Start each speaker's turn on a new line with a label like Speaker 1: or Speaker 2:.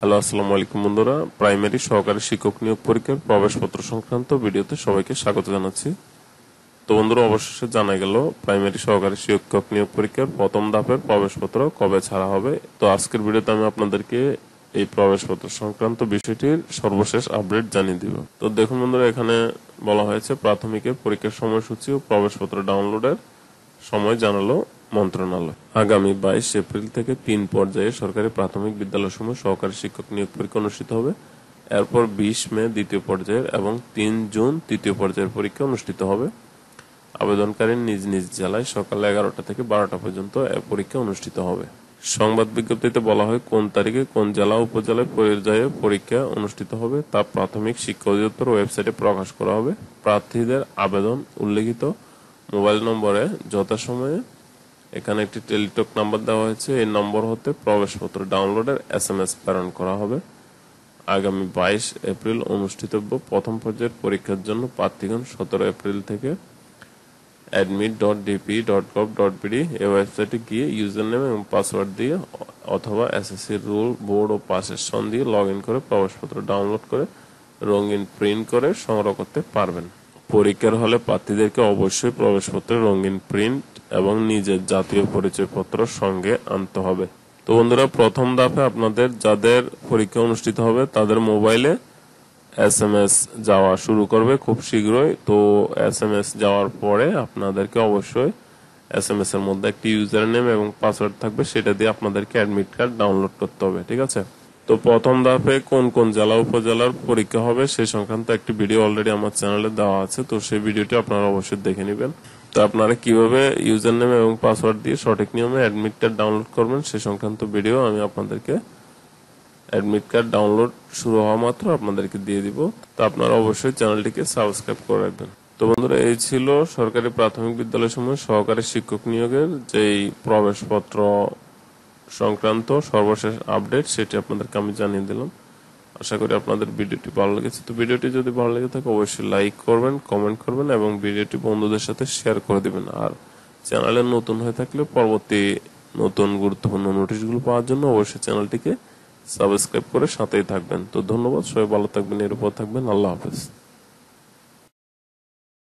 Speaker 1: Hello, আসসালামু আলাইকুম বন্ধুরা। প্রাইমারি সহকারী শিক্ষক নিয়োগ পরীক্ষার প্রবেশপত্র সংক্রান্ত ভিডিওতে সবাইকে স্বাগত জানাচ্ছি। তো বন্ধুরা, অবশেষে জানা গেল, প্রাইমারি সহকারী শিক্ষক নিয়োগ পরীক্ষার প্রথম ধাপের প্রবেশপত্র কবে ছাড়া হবে। তো আজকের ভিডিওতে আমি আপনাদেরকে এই প্রবেশপত্র সংক্রান্ত বিষয়টির সর্বশেষ আপডেট জানিয়ে দিব। তো দেখুন বন্ধুরা, এখানে বলা হয়েছে প্রাথমিকের পরীক্ষার সময়সূচি ও প্রবেশপত্র ডাউনলোডের সময় জানালো। মন্ত্রণালয়। আগামী বাইশ এপ্রিল থেকে তিন পর্যায়ে সরকারি প্রাথমিক বিদ্যালয় বিদ্যালয়সমূহ সহকারী শিক্ষক নিয়োগ পরীক্ষা অনুষ্ঠিত হবে। এরপর বিশ মে দ্বিতীয় পর্যায়ের এবং তিন জুন তৃতীয় পর্যায়ের পরীক্ষা অনুষ্ঠিত হবে। আবেদনকারী নিজ নিজ জেলায় সকাল এগারোটা থেকে বারোটা পর্যন্ত পরীক্ষা অনুষ্ঠিত হবে। সংবাদ বিজ্ঞপ্তিতে বলা হয়, কোন তারিখে কোন জেলা উপজেলায় পর্যায়ে পরীক্ষা অনুষ্ঠিত হবে তা প্রাথমিক শিক্ষা অধিদপ্তর ওয়েবসাইটে প্রকাশ করা হবে। প্রার্থীদের আবেদন উল্লেখিত। মোবাইল নম্বরে যথাসময়ে এখানে একটি টেলিটক নাম্বার দেওয়া হয়েছে। এই নম্বর হতে প্রবেশপত্র ডাউনলোডের এস এম এস প্রেরণ করা হবে। আগামী বাইশ এপ্রিল অনুষ্ঠিতব্য প্রথম পর্যায়ের পরীক্ষার জন্য প্রার্থীগণ সতেরো এপ্রিল থেকে admit dot DP dot gov dot BD এই ওয়েবসাইটে গিয়ে ইউজার নেম এবং পাসওয়ার্ড দিয়ে অথবা এসএসসির রুল, বোর্ড ও পাসের সন দিয়ে লগ ইন করে প্রবেশপত্র ডাউনলোড করে রঙিন প্রিন্ট করে সংগ্রহ করতে পারবেন। পরীক্ষার হলে প্রার্থীদেরকে অবশ্যই প্রবেশপত্রের রঙিন প্রিন্ট এবং নিজের জাতীয় পরিচয়পত্র সঙ্গে আনতে হবে। তো বন্ধুরা, প্রথম ধাপে আপনাদের যাদের পরীক্ষা অনুষ্ঠিত হবে, তাদের মোবাইলে এস এম এস যাওয়া শুরু করবে খুব শীঘ্রই। তো এস এম এস যাওয়ার পরে আপনাদেরকে অবশ্যই এস এম এস এর মধ্যে একটি ইউজার নেম এবং পাসওয়ার্ড থাকবে, সেটা দিয়ে আপনাদেরকে অ্যাডমিট কার্ড ডাউনলোড করতে হবে, ঠিক আছে? তো প্রথম ধাপে কোন কোন জেলা, উপজেলার পরীক্ষা হবে সেই সংক্রান্ত একটি ভিডিও অলরেডি আমার চ্যানেলে দেওয়া আছে, তো সেই ভিডিওটি আপনারা অবশ্যই দেখে নেবেন। তো আপনারা কীভাবে ইউজার নেম এবং পাসওয়ার্ড দিয়ে সঠিক নিয়মে অ্যাডমিট কার্ড ডাউনলোড করবেন সে সংক্রান্ত ভিডিও আমি আপনাদেরকে অ্যাডমিট কার্ড ডাউনলোড শুরু হওয়া মাত্র আপনাদেরকে দিয়ে দিব। তো আপনারা অবশ্যই চ্যানেলটিকে সাবস্ক্রাইব করে রাখবেন। তো বন্ধুরা, এই ছিল সরকারি প্রাথমিক বিদ্যালয় সমূহ সহকারী শিক্ষক নিয়োগের যেই প্রবেশপত্র সংক্রান্ত সর্বশেষ আপডেট সেটি আপনাদেরকে আমি জানিয়ে দিলাম। আশা করি আপনাদের ভিডিওটি ভালো লেগেছে। তো ভিডিওটি যদি ভালো লেগে থাকে, অবশ্যই লাইক করবেন কমেন্ট করবেন এবং ভিডিওটি বন্ধুদের সাথে শেয়ার করে দিবেন। আর চ্যানেলে নতুন হয়ে থাকলে পরবর্তী নতুন গুরুত্বপূর্ণ নোটিশগুলো পাওয়ার জন্য অবশ্যই চ্যানেলটিকে সাবস্ক্রাইব করে সাথেই থাকবেন। তো ধন্যবাদ, সবাই ভালো থাকবেন এর উপর থাকবেন। আল্লাহ হাফেজ।